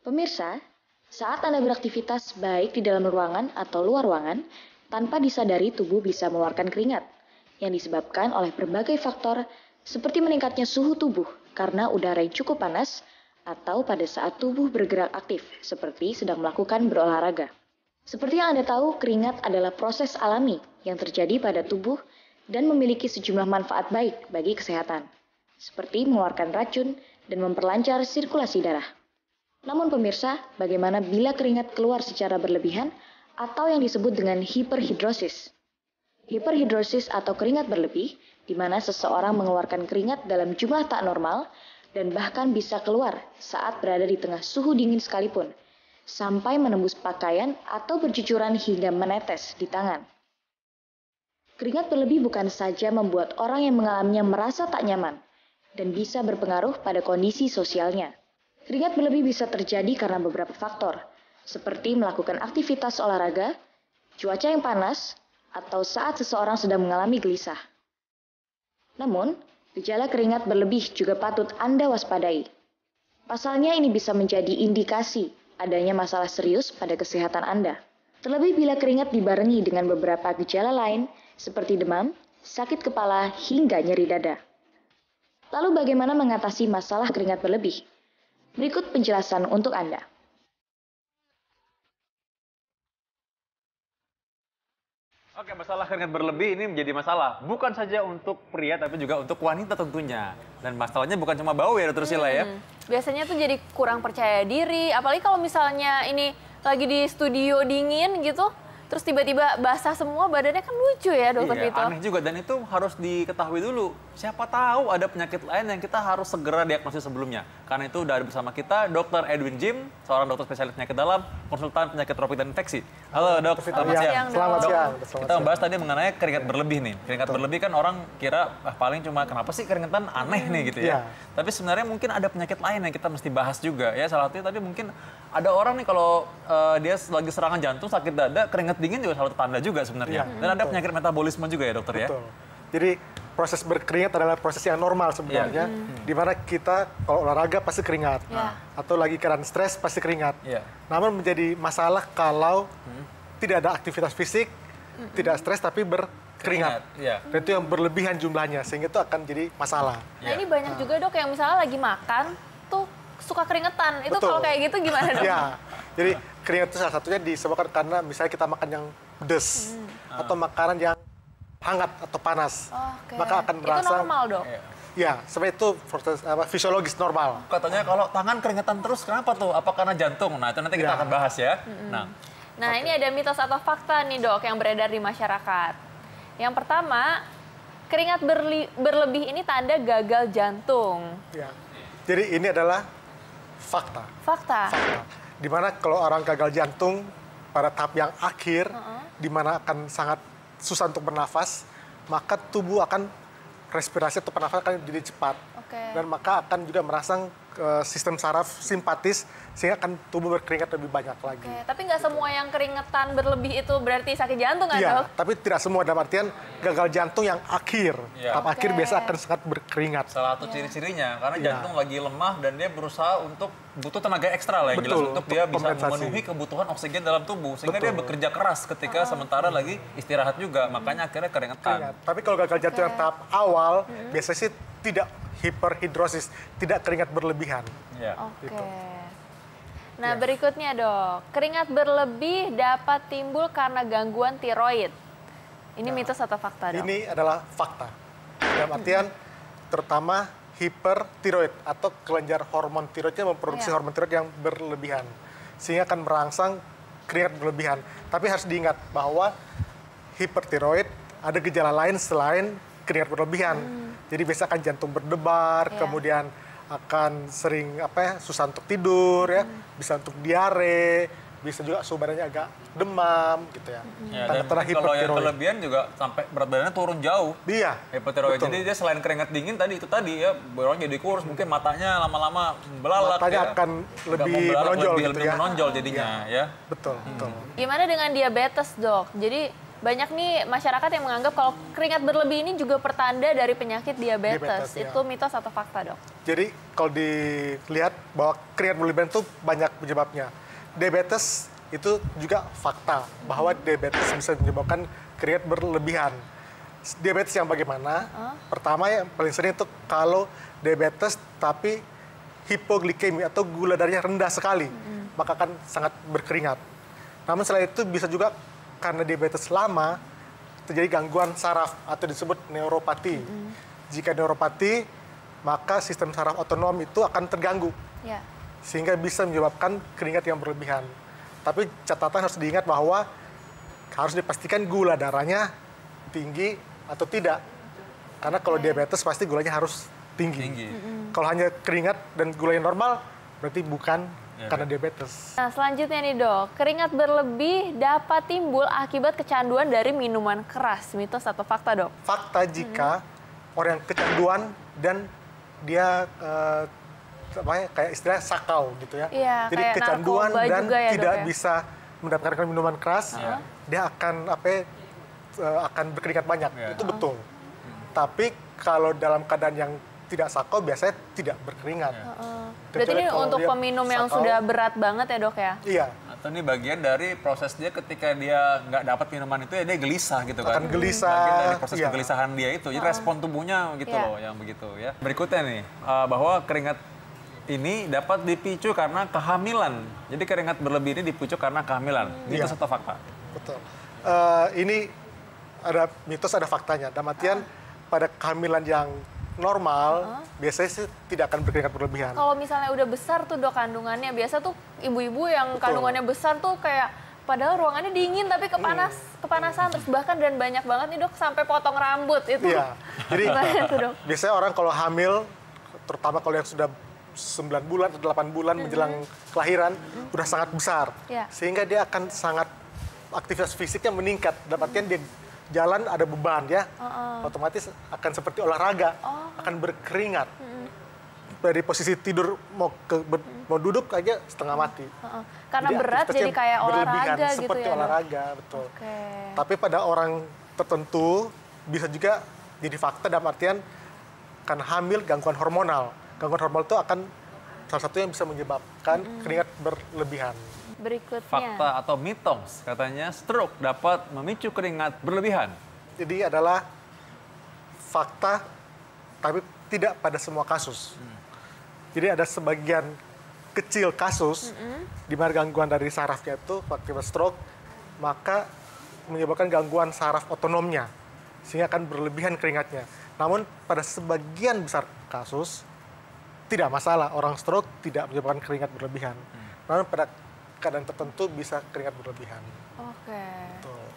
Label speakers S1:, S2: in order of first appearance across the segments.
S1: Pemirsa, saat Anda beraktivitas baik di dalam ruangan atau luar ruangan, tanpa disadari tubuh bisa mengeluarkan keringat yang disebabkan oleh berbagai faktor seperti meningkatnya suhu tubuh karena udara yang cukup panas atau pada saat tubuh bergerak aktif seperti sedang melakukan berolahraga. Seperti yang Anda tahu, keringat adalah proses alami yang terjadi pada tubuh dan memiliki sejumlah manfaat baik bagi kesehatan, seperti mengeluarkan racun dan memperlancar sirkulasi darah. Namun pemirsa, bagaimana bila keringat keluar secara berlebihan atau yang disebut dengan hiperhidrosis? Hiperhidrosis atau keringat berlebih, di mana seseorang mengeluarkan keringat dalam jumlah tak normal dan bahkan bisa keluar saat berada di tengah suhu dingin sekalipun, sampai menembus pakaian atau bercucuran hingga menetes di tangan. Keringat berlebih bukan saja membuat orang yang mengalaminya merasa tak nyaman dan bisa berpengaruh pada kondisi sosialnya. Keringat berlebih bisa terjadi karena beberapa faktor, seperti melakukan aktivitas olahraga, cuaca yang panas, atau saat seseorang sedang mengalami gelisah. Namun, gejala keringat berlebih juga patut Anda waspadai. Pasalnya ini bisa menjadi indikasi adanya masalah serius pada kesehatan Anda. Terlebih bila keringat dibarengi dengan beberapa gejala lain seperti demam, sakit kepala, hingga nyeri dada. Lalu bagaimana mengatasi masalah keringat berlebih? Berikut penjelasan untuk Anda.
S2: Oke, masalah keringat berlebih ini menjadi masalah. Bukan saja untuk pria, tapi juga untuk wanita tentunya. Dan masalahnya bukan cuma bau ya, Dr. Sila ya.
S3: Hmm. Biasanya tuh jadi kurang percaya diri. Apalagi kalau misalnya ini lagi di studio dingin gitu, terus tiba-tiba basah semua badannya kan lucu ya dokter
S2: iya,
S3: Vito.
S2: aneh juga dan itu harus diketahui dulu. Siapa tahu ada penyakit lain yang kita harus segera diagnosis sebelumnya. Karena itu udah ada bersama kita Dr. Edwin Jim, seorang dokter spesialis penyakit dalam, konsultan penyakit tropik dan infeksi. Halo dok, selamat
S3: Iya.
S2: siang.
S3: Siang,
S4: Selamat
S3: Dok.
S4: siang.
S2: Kita
S4: Selamat
S2: membahas tadi mengenai keringat berlebih nih. Keringat berlebih kan orang kira ah, paling cuma kenapa sih keringetan aneh nih gitu ya.
S4: Iya.
S2: Tapi sebenarnya mungkin ada penyakit lain yang kita mesti bahas juga ya. Salah satunya tadi mungkin ada orang nih kalau eh, dia lagi serangan jantung, sakit dada, keringet dingin juga salah satu tanda juga sebenarnya.
S4: Iya,
S2: Dan ada penyakit metabolisme juga ya dokter ya.
S4: Betul. Jadi proses berkeringat adalah proses yang normal sebenarnya,
S2: Iya.
S4: di mana kita kalau olahraga pasti keringat,
S3: Iya.
S4: atau lagi keadaan stres pasti keringat.
S2: Iya.
S4: Namun menjadi masalah kalau tidak ada aktivitas fisik, tidak stres tapi berkeringat.
S2: Iya.
S4: Dan itu yang berlebihan jumlahnya, sehingga itu akan jadi masalah.
S3: Nah ini banyak juga dok yang misalnya lagi makan tuh suka keringetan. Itu
S4: Betul.
S3: kalau kayak gitu gimana dok?
S4: Ya, jadi keringat itu salah satunya disebabkan karena misalnya kita makan yang pedas atau makanan yang hangat atau panas,
S3: Oke.
S4: maka akan
S3: Itu
S4: merasa
S3: normal dok.
S4: Ya seperti itu proses apa, fisiologis normal.
S2: Katanya kalau tangan keringetan terus kenapa tuh? Apa karena jantung? Nah itu nanti kita
S4: Ya.
S2: akan bahas ya. Nah
S3: Nah ini ada mitos atau fakta nih dok yang beredar di masyarakat. Yang pertama, keringat berli- berlebih ini tanda gagal jantung.
S4: Ya. Jadi ini adalah fakta.
S3: Fakta.
S4: Fakta. Di mana kalau orang gagal jantung pada tahap yang akhir, di mana akan sangat susah untuk bernafas, maka tubuh akan respirasi atau pernafasan akan jadi cepat.
S3: Oke.
S4: Dan maka akan juga merangsang eh, sistem saraf simpatis sehingga akan tubuh berkeringat lebih banyak lagi.
S3: Oke, tapi nggak semua yang keringetan berlebih itu berarti sakit jantung kan
S4: Iya,
S3: dok?
S4: tapi tidak semua dalam artian gagal jantung yang akhir.
S2: Iya.
S4: Tahap akhir
S3: Oke.
S4: biasa akan sangat berkeringat.
S2: salah satu ciri-cirinya karena
S4: Iya.
S2: jantung lagi lemah dan dia berusaha untuk butuh tenaga ekstra lah yang jelas
S4: Betul,
S2: untuk
S4: untuk
S2: dia bisa
S4: kompensasi.
S2: memenuhi kebutuhan oksigen dalam tubuh sehingga dia
S4: Betul.
S2: bekerja keras ketika sementara lagi istirahat juga makanya akhirnya keringetan.
S4: Keringat. Tapi kalau gagal jantung yang tahap awal,
S3: Hmm.
S4: biasanya sih tidak hiperhidrosis, tidak keringat berlebihan.
S2: Ya.
S3: Oke.
S4: Gitu.
S3: Nah,
S4: Ya.
S3: berikutnya dok, keringat berlebih dapat timbul karena gangguan tiroid. Ini mitos atau fakta dok?
S4: Nah, Ini adalah fakta. Dalam artian terutama hipertiroid atau kelenjar hormon tiroidnya memproduksi
S3: Iya.
S4: hormon tiroid yang berlebihan. Sehingga akan merangsang keringat berlebihan. Tapi harus diingat bahwa hipertiroid ada gejala lain selain keringat berlebihan. Jadi biasa akan jantung berdebar,
S3: Iya.
S4: kemudian akan sering apa ya, susah untuk tidur ya, bisa untuk diare, bisa juga suhu badannya agak demam gitu ya.
S2: Ya, dan
S4: Tanda-tanda
S2: kalau yang kelebihan juga sampai berat badannya turun jauh.
S4: Iya.
S2: Hipotiroid.
S4: betul.
S2: Jadi dia selain keringat dingin tadi itu tadi ya, orang jadi kurus, mungkin matanya lama-lama belalak
S4: Matanya
S2: ya.
S4: akan lebih
S2: belalak,
S4: menonjol
S2: lebih,
S4: gitu
S2: lebih
S4: ya.
S2: menonjol jadinya ya.
S4: Betul, betul.
S3: Gimana dengan diabetes dok? Jadi banyak nih masyarakat yang menganggap kalau keringat berlebih ini juga pertanda dari penyakit diabetes.
S4: Diabetes, ya.
S3: Itu mitos atau fakta, Dok?
S4: Jadi kalau dilihat bahwa keringat berlebihan itu banyak penyebabnya. Diabetes itu juga fakta bahwa diabetes bisa menyebabkan keringat berlebihan. Diabetes yang bagaimana? Pertama yang paling sering itu kalau diabetes tapi hipoglikemi atau gula darahnya rendah sekali, maka akan sangat berkeringat. Namun selain itu bisa juga karena diabetes lama terjadi gangguan saraf atau disebut neuropati. Jika neuropati, maka sistem saraf otonom itu akan terganggu
S3: Ya.
S4: sehingga bisa menyebabkan keringat yang berlebihan. Tapi catatan harus diingat bahwa harus dipastikan gula darahnya tinggi atau tidak. Karena kalau diabetes pasti gulanya harus tinggi.
S2: Tinggi.
S4: Kalau hanya keringat dan gulanya normal, berarti bukan
S2: Ya,
S4: karena diabetes.
S3: Nah, selanjutnya nih, Dok. Keringat berlebih dapat timbul akibat kecanduan dari minuman keras. Mitos atau fakta, Dok?
S4: Fakta jika orang yang kecanduan dan dia eh, apa ya, kayak istilah sakau gitu ya.
S3: Iya,
S4: Jadi
S3: kayak
S4: kecanduan dan
S3: juga ya, Dok,
S4: tidak
S3: ya?
S4: bisa mendapatkan minuman keras,
S2: Iya.
S4: dia akan apa ya, eh, akan berkeringat banyak.
S2: Iya.
S4: Itu betul. Tapi kalau dalam keadaan yang tidak sakau biasanya tidak berkeringat.
S2: Iya.
S3: Berarti
S4: Kecuali
S3: ini
S4: kalau
S3: untuk peminum yang
S4: sakau.
S3: sudah berat banget ya, Dok ya?
S4: Iya,
S2: Atau ini bagian dari proses dia ketika dia nggak dapat minuman itu ya dia gelisah gitu kan.
S4: Akan gelisah,
S2: Bagian dari proses
S4: iya.
S2: kegelisahan dia itu. Jadi respon tubuhnya gitu
S3: Iya.
S2: loh yang begitu ya. Berikutnya nih eh, bahwa keringat ini dapat dipicu karena kehamilan. Jadi keringat berlebih ini dipicu karena kehamilan. Itu
S4: Iya.
S2: satu fakta.
S4: betul. Eh, ini ada mitos ada faktanya. Dalam artian pada kehamilan yang normal biasanya sih tidak akan berkeringat berlebihan.
S3: Kalau misalnya udah besar tuh dok kandungannya, biasa tuh ibu-ibu yang
S4: Betul.
S3: kandungannya besar tuh kayak padahal ruangannya dingin tapi kepanas kepanasan terus bahkan dan banyak banget nih dok sampai potong rambut itu.
S4: Iya. Jadi
S3: tuh dok?
S4: biasanya orang kalau hamil, terutama kalau yang sudah 9 bulan atau 8 bulan menjelang kelahiran, udah sangat besar.
S3: Iya.
S4: Sehingga dia akan sangat aktivitas fisiknya meningkat. Dalam artian dia jalan ada beban ya, otomatis akan seperti olahraga, akan berkeringat. Dari posisi tidur mau ke ber- mau duduk aja setengah mati.
S3: Heeh. Karena
S4: Jadi
S3: berat jadi kayak olahraga gitu
S4: seperti
S3: ya
S4: olahraga, betul.
S3: Oke.
S4: Tapi pada orang tertentu bisa juga jadi fakta dalam artian karena hamil gangguan hormonal. Gangguan hormonal itu akan salah satu yang bisa menyebabkan keringat berlebihan.
S3: Berikutnya.
S2: Fakta atau mitos katanya stroke dapat memicu keringat berlebihan.
S4: Jadi adalah fakta tapi tidak pada semua kasus. Jadi ada sebagian kecil kasus di mana gangguan dari sarafnya itu akibat stroke maka menyebabkan gangguan saraf otonomnya sehingga akan berlebihan keringatnya. Namun pada sebagian besar kasus tidak masalah orang stroke tidak menyebabkan keringat berlebihan. Namun pada keadaan tertentu bisa keringat berlebihan.
S3: Oke.
S4: Tuh.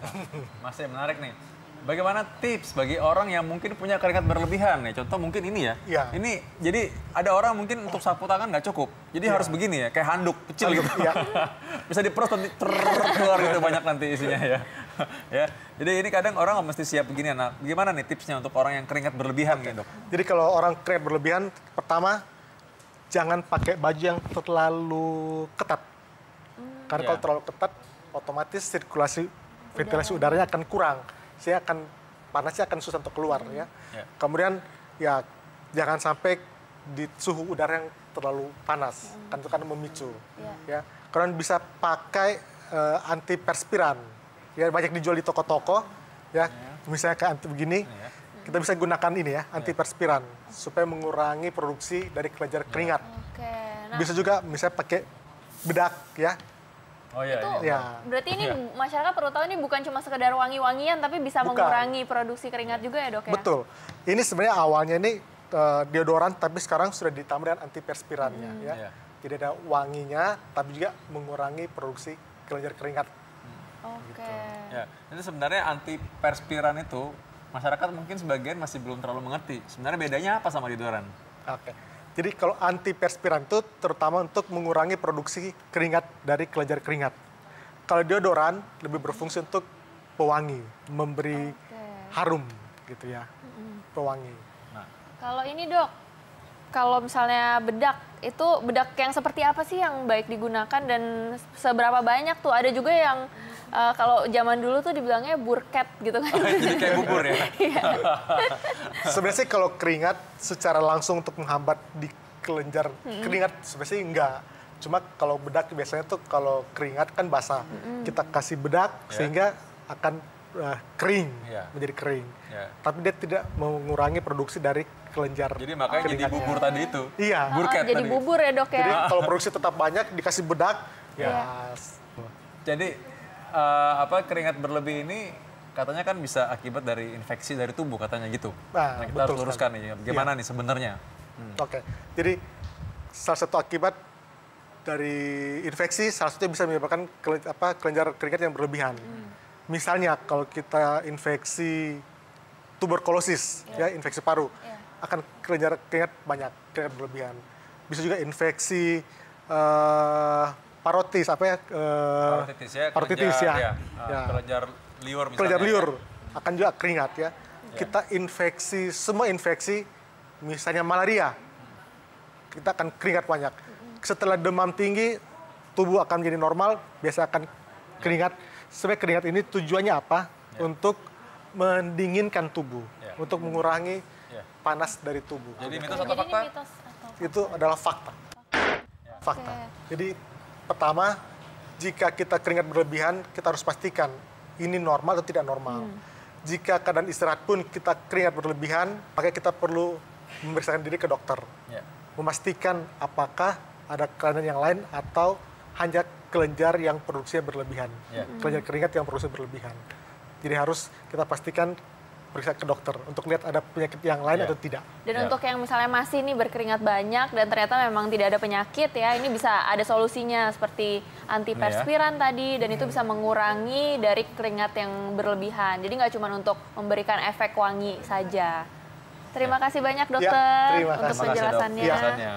S2: Masih menarik nih. Bagaimana tips bagi orang yang mungkin punya keringat berlebihan nih? Contoh mungkin ini ya.
S4: Iya.
S2: Ini jadi ada orang mungkin untuk sapu tangan nggak cukup. Jadi harus begini ya, kayak handuk kecil gitu.
S4: iya.
S2: Bisa diperus nanti keluar gitu banyak nanti isinya ya. ya. Jadi ini kadang orang nggak mesti siap begini. Nah, gimana nih tipsnya untuk orang yang keringat berlebihan gitu, Dok?
S4: Jadi kalau orang keringat berlebihan, pertama jangan pakai baju yang terlalu ketat. Karena
S2: Ya.
S4: kalau terlalu ketat, otomatis sirkulasi ventilasi udaranya akan kurang. Sehingga akan panasnya akan susah untuk keluar ya.
S2: Ya.
S4: Kemudian ya jangan sampai di suhu udara yang terlalu panas, kan itu kan memicu. Ya. Kalian bisa pakai eh, antiperspiran. Ya banyak dijual di toko-toko ya. Misalnya kayak anti begini,
S2: Ya.
S4: kita bisa gunakan ini ya, antiperspiran supaya mengurangi produksi dari kelenjar keringat.
S3: Oke. Nah,
S4: Bisa juga misalnya pakai bedak ya.
S2: Oh iya.
S3: itu
S2: ini.
S4: Ya.
S3: berarti ini
S2: Iya.
S3: masyarakat perlu tahu ini bukan cuma sekedar wangi-wangian tapi bisa
S4: Bukan.
S3: mengurangi produksi keringat juga ya dok ya?
S4: Betul. Ini sebenarnya awalnya ini eh, deodoran tapi sekarang sudah ditambah dengan antiperspirannya ya.
S2: Iya.
S4: Jadi ada wanginya tapi juga mengurangi produksi kelenjar keringat.
S3: Oke.
S2: Ya, itu sebenarnya antiperspiran itu masyarakat mungkin sebagian masih belum terlalu mengerti. Sebenarnya bedanya apa sama deodoran?
S4: Oke. Jadi kalau antiperspiran itu terutama untuk mengurangi produksi keringat dari kelenjar keringat. Kalau deodoran lebih berfungsi untuk pewangi, memberi
S3: Oke.
S4: harum gitu ya. Pewangi.
S2: Nah,
S3: Kalau ini dok, kalau misalnya bedak, itu bedak yang seperti apa sih yang baik digunakan dan seberapa banyak tuh? Ada juga yang Eh, kalau zaman dulu tuh dibilangnya burket gitu kan.
S2: Jadi kayak bubur ya.
S4: Sebenarnya sih kalau keringat secara langsung untuk menghambat di kelenjar keringat sebenarnya sih enggak. Cuma kalau bedak biasanya tuh kalau keringat kan basah. Kita kasih bedak
S2: Ya.
S4: sehingga akan eh, kering,
S2: Ya.
S4: menjadi kering.
S2: Ya.
S4: Tapi dia tidak mengurangi produksi dari kelenjar.
S2: Jadi makanya jadi bubur tadi itu.
S4: Iya.
S3: Oh,
S2: Burket
S3: jadi
S2: tadi.
S3: bubur ya dok
S4: Jadi
S3: ya.
S4: kalau produksi tetap banyak dikasih bedak, ya
S2: Jadi eh, apa keringat berlebih ini katanya kan bisa akibat dari infeksi dari tubuh katanya gitu.
S4: Nah,
S2: Nah, kita
S4: betul
S2: harus luruskan nih gimana nih sebenarnya.
S4: Oke, jadi salah satu akibat dari infeksi salah satunya bisa menyebabkan kele- apa, kelenjar keringat yang berlebihan. Misalnya kalau kita infeksi tuberkulosis, ya infeksi paru, akan kelenjar keringat banyak, keringat berlebihan. Bisa juga infeksi eh, parotis, apa ya? eh,
S2: Parotitis ya,
S4: parotitis
S2: kelenjar,
S4: ya.
S2: Ah,
S4: ya.
S2: kelenjar liur misalnya.
S4: kelenjar
S2: ya.
S4: liur akan juga keringat ya. Kita infeksi semua infeksi misalnya malaria. Kita akan keringat banyak. Setelah demam tinggi tubuh akan menjadi normal, biasa akan keringat. Sebenarnya keringat ini tujuannya apa? Untuk mendinginkan tubuh,
S2: Ya.
S4: untuk mengurangi
S2: Ya.
S4: panas dari tubuh.
S2: Jadi mitos atau fakta?
S3: mitos atau
S4: Itu adalah fakta. Fakta. Jadi pertama, jika kita keringat berlebihan, kita harus pastikan ini normal atau tidak normal. Jika keadaan istirahat pun kita keringat berlebihan, maka kita perlu memeriksakan diri ke dokter.
S2: Ya.
S4: Memastikan apakah ada kelainan yang lain atau hanya kelenjar yang produksinya berlebihan.
S2: Ya.
S4: Kelenjar keringat yang produksinya berlebihan. Jadi harus kita pastikan periksa ke dokter untuk lihat ada penyakit yang lain
S2: Ya.
S4: atau tidak.
S3: Dan
S2: Ya.
S3: untuk yang misalnya masih nih berkeringat banyak dan ternyata memang tidak ada penyakit ya, ini bisa ada solusinya seperti antiperspiran tadi dan itu bisa mengurangi dari keringat yang berlebihan. Jadi nggak cuma untuk memberikan efek wangi saja. Terima kasih banyak dokter
S4: terima
S3: untuk
S4: kasih.
S2: Terima kasih, Dok,
S3: penjelasannya.
S2: penjelasannya.